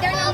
they're not